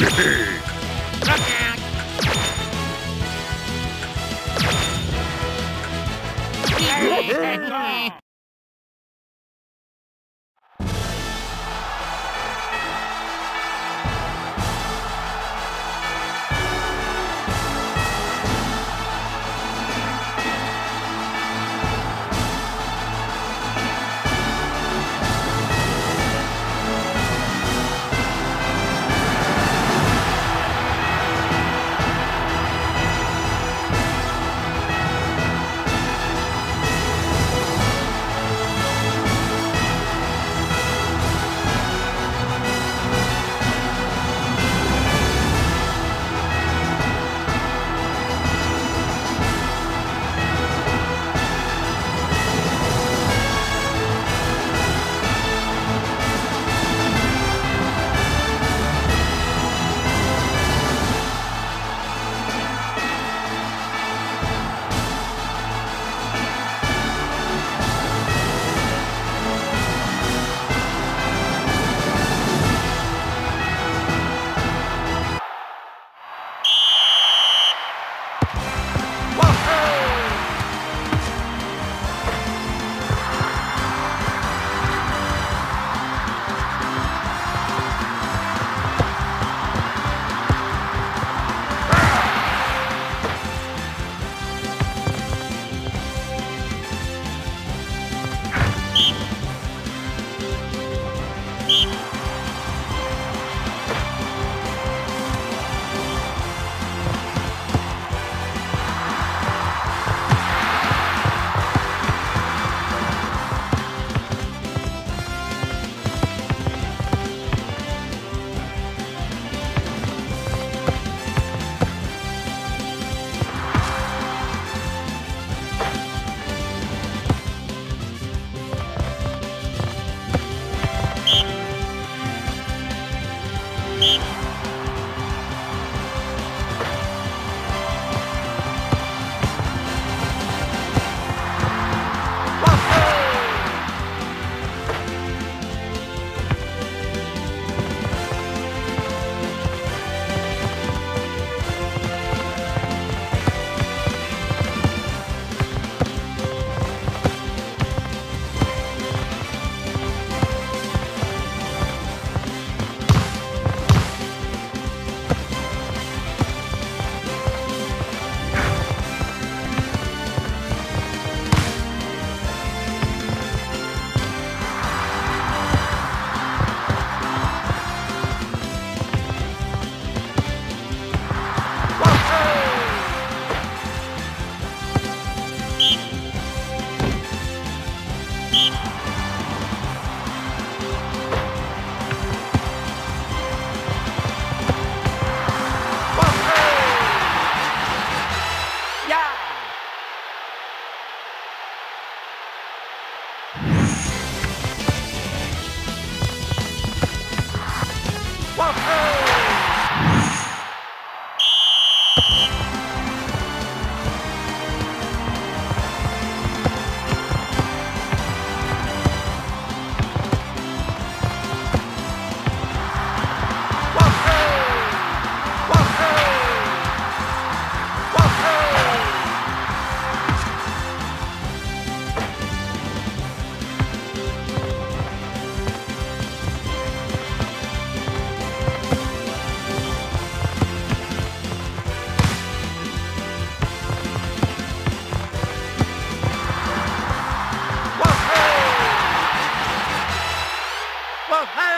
Yeah. Alabama.